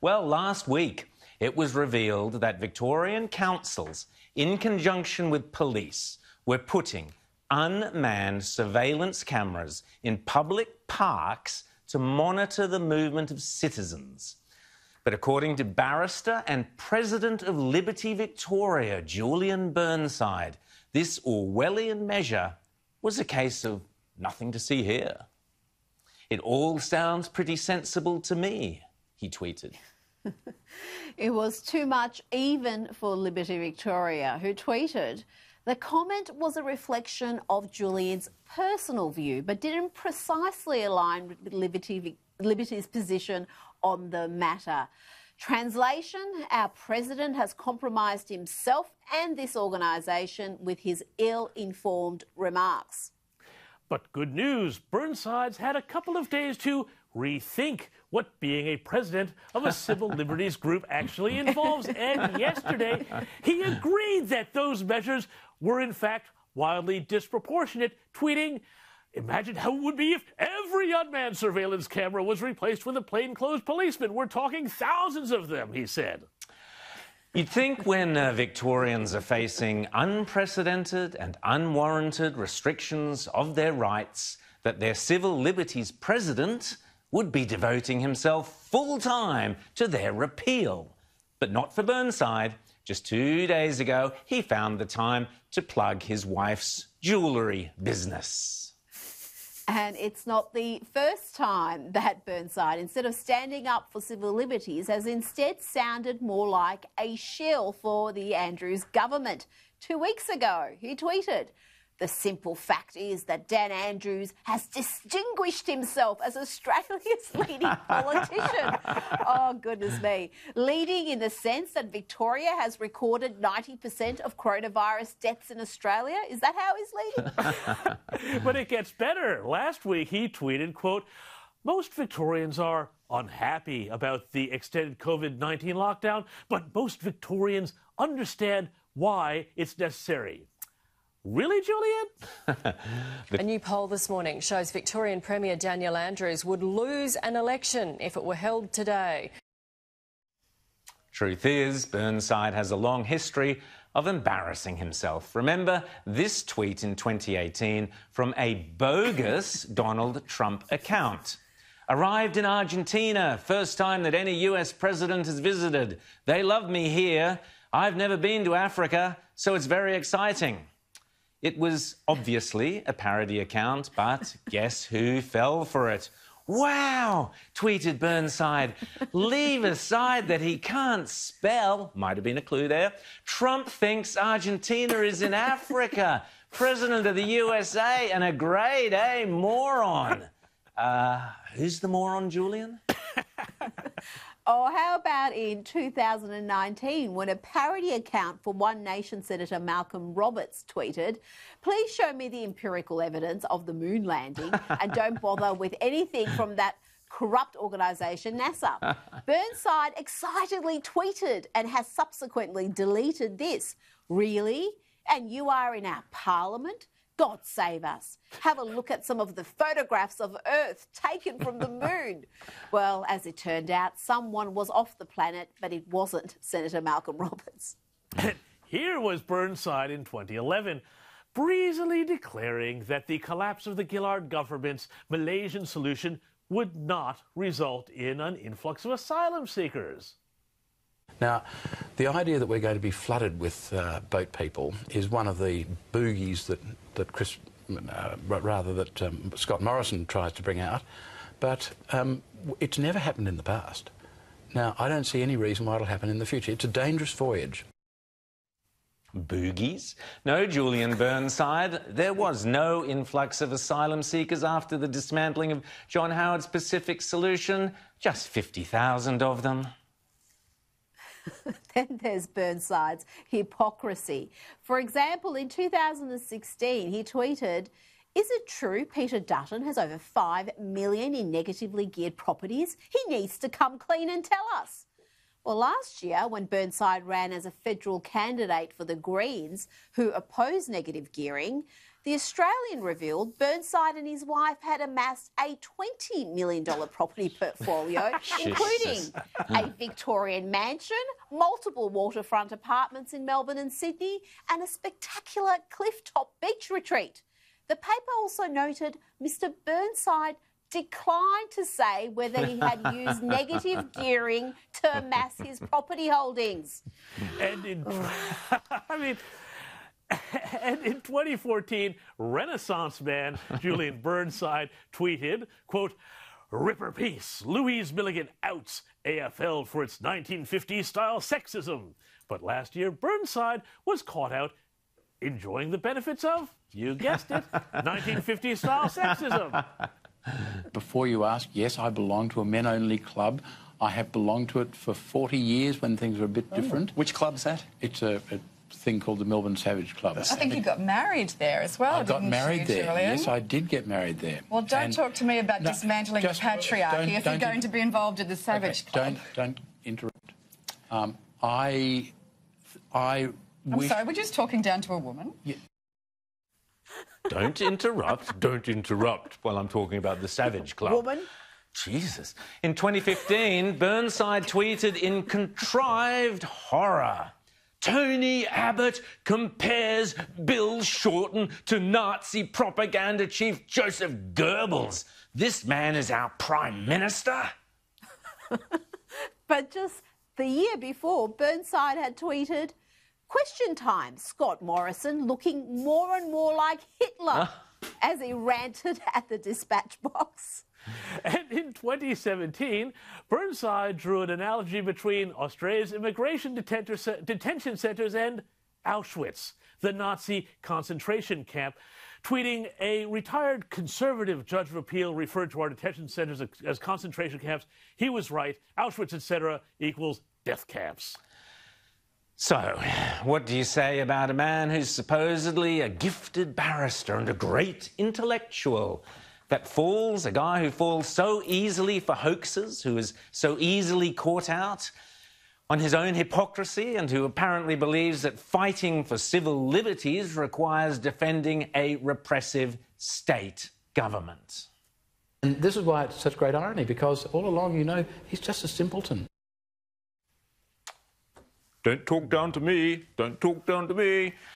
Well, last week it was revealed that Victorian councils, in conjunction with police, were putting unmanned surveillance cameras in public parks to monitor the movement of citizens. But according to barrister and president of Liberty Victoria, Julian Burnside, this Orwellian measure was a case of nothing to see here. It all sounds pretty sensible to me, he tweeted. it was too much even for Liberty Victoria, who tweeted, the comment was a reflection of Julian's personal view, but didn't precisely align with Liberty, Liberty's position on the matter. Translation Our president has compromised himself and this organisation with his ill informed remarks. But good news Burnside's had a couple of days to rethink what being a president of a civil liberties group actually involves. And yesterday, he agreed that those measures were, in fact, wildly disproportionate, tweeting, Imagine how it would be if every unmanned surveillance camera was replaced with a plainclothes policeman. We're talking thousands of them, he said. You'd think when uh, Victorians are facing unprecedented and unwarranted restrictions of their rights that their civil liberties president would be devoting himself full time to their repeal. But not for Burnside. Just two days ago, he found the time to plug his wife's jewellery business. And it's not the first time that Burnside, instead of standing up for civil liberties, has instead sounded more like a shill for the Andrews government. Two weeks ago, he tweeted, the simple fact is that Dan Andrews has distinguished himself as Australia's leading politician. oh, goodness me. Leading in the sense that Victoria has recorded 90% of coronavirus deaths in Australia. Is that how he's leading? but it gets better. Last week he tweeted, quote, most Victorians are unhappy about the extended COVID 19 lockdown, but most Victorians understand why it's necessary. Really, Julian? a new poll this morning shows Victorian Premier Daniel Andrews would lose an election if it were held today. Truth is, Burnside has a long history of embarrassing himself. Remember this tweet in 2018 from a bogus Donald Trump account. Arrived in Argentina, first time that any US president has visited. They love me here. I've never been to Africa, so it's very exciting. It was obviously a parody account, but guess who fell for it? Wow, tweeted Burnside. Leave aside that he can't spell, might have been a clue there. Trump thinks Argentina is in Africa. President of the USA and a grade A moron. Uh, who's the moron, Julian? Or how about in 2019 when a parody account for One Nation Senator Malcolm Roberts tweeted, Please show me the empirical evidence of the moon landing and don't bother with anything from that corrupt organisation NASA. Burnside excitedly tweeted and has subsequently deleted this. Really? And you are in our parliament? God save us. Have a look at some of the photographs of Earth taken from the moon. well, as it turned out, someone was off the planet, but it wasn't Senator Malcolm Roberts. Here was Burnside in 2011 breezily declaring that the collapse of the Gillard government's Malaysian solution would not result in an influx of asylum seekers. Now, the idea that we're going to be flooded with uh, boat people is one of the bogies that, that Chris, uh, rather that um, Scott Morrison tries to bring out, but um, it's never happened in the past. Now, I don't see any reason why it'll happen in the future. It's a dangerous voyage. Boogies? No, Julian Burnside. There was no influx of asylum seekers after the dismantling of John Howard's Pacific Solution. Just 50,000 of them. then there's Burnside's hypocrisy. For example, in 2016, he tweeted, is it true Peter Dutton has over 5 million in negatively geared properties? He needs to come clean and tell us. Well, last year, when Burnside ran as a federal candidate for the Greens, who oppose negative gearing, The Australian revealed Burnside and his wife had amassed a $20 million property portfolio, including a Victorian mansion, multiple waterfront apartments in Melbourne and Sydney, and a spectacular cliff-top beach retreat. The paper also noted Mr. Burnside declined to say whether he had used negative gearing to amass his property holdings. And in, I mean, and in 2014, Renaissance man Julian Burnside tweeted, quote, Ripper piece, Louise Milligan outs AFL for its 1950s style sexism. But last year, Burnside was caught out enjoying the benefits of, you guessed it, 1950s style sexism. Before you ask, yes, I belong to a men only club. I have belonged to it for 40 years when things were a bit oh. different. Which club's that? It's a, a thing called the Melbourne Savage Club. I think you got married there as well. I got didn't married you, there. Julian? Yes, I did get married there. Well, don't And- talk to me about No, dismantling just- the patriarchy don't- if you're going in- to be involved in the Savage Okay, Club. Don't don't interrupt. Um, I I I'm sorry, we're just talking down to a woman. Don't interrupt. Don't interrupt while I'm talking about the Savage Club. Woman? Jesus. In 2015, Burnside tweeted in contrived horror. Tony Abbott compares Bill Shorten to Nazi propaganda chief Joseph Goebbels. This man is our prime minister. But just the year before, Burnside had tweeted, Question time, Scott Morrison looking more and more like Hitler as he ranted at the dispatch box. And in 2017, Burnside drew an analogy between Australia's immigration detention centres and Auschwitz, the Nazi concentration camp, tweeting a retired conservative judge of appeal referred to our detention centres as, as concentration camps. He was right. Auschwitz, etc., equals death camps. So, what do you say about a man who's supposedly a gifted barrister and a great intellectual? That falls, a guy who falls so easily for hoaxes, who is so easily caught out on his own hypocrisy, and who apparently believes that fighting for civil liberties requires defending a repressive state government. And this is why it's such great irony because all along, you know, he's just a simpleton. Don't talk down to me. Don't talk down to me.